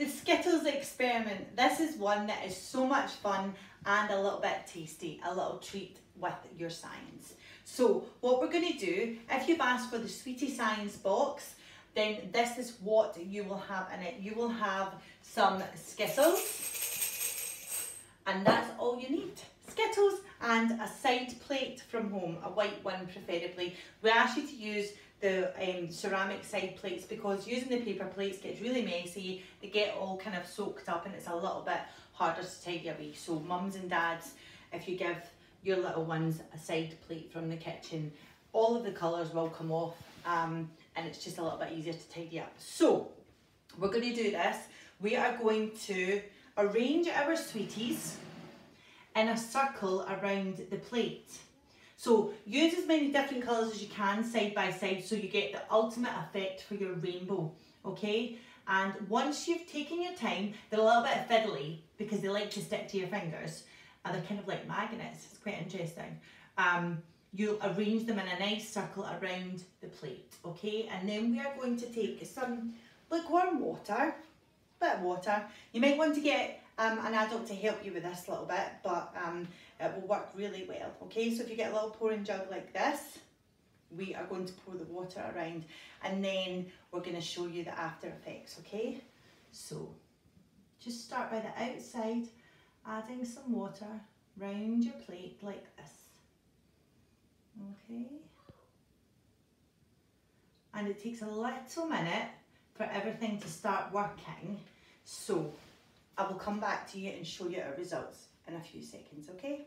The Skittles experiment. This is one that is so much fun and a little bit tasty, a little treat with your science. So what we're going to do, if you've asked for the Sweetie Science box, then this is what you will have in it. You will have some Skittles, and that's all you need. Skittles and a side plate from home, a white one preferably. We ask you to use the um, ceramic side plates because using the paper plates gets really messy, they get all kind of soaked up and it's a little bit harder to tidy away. So mums and dads, if you give your little ones a side plate from the kitchen, all of the colours will come off um, and it's just a little bit easier to tidy up. So we're going to do this. We are going to arrange our sweeties in a circle around the plate. So use as many different colours as you can side by side so you get the ultimate effect for your rainbow, okay? And once you've taken your time, they're a little bit fiddly because they like to stick to your fingers. And they're kind of like magnets, it's quite interesting. Um, you'll arrange them in a nice circle around the plate, okay? And then we are going to take some lukewarm water, bit of water. You might want to get um, an adult to help you with this little bit, but um, it will work really well. Okay, so if you get a little pouring jug like this, we are going to pour the water around and then we're going to show you the after effects, okay? So just start by the outside, adding some water round your plate like this. Okay. And it takes a little minute for everything to start working. So I will come back to you and show you our results in a few seconds, okay?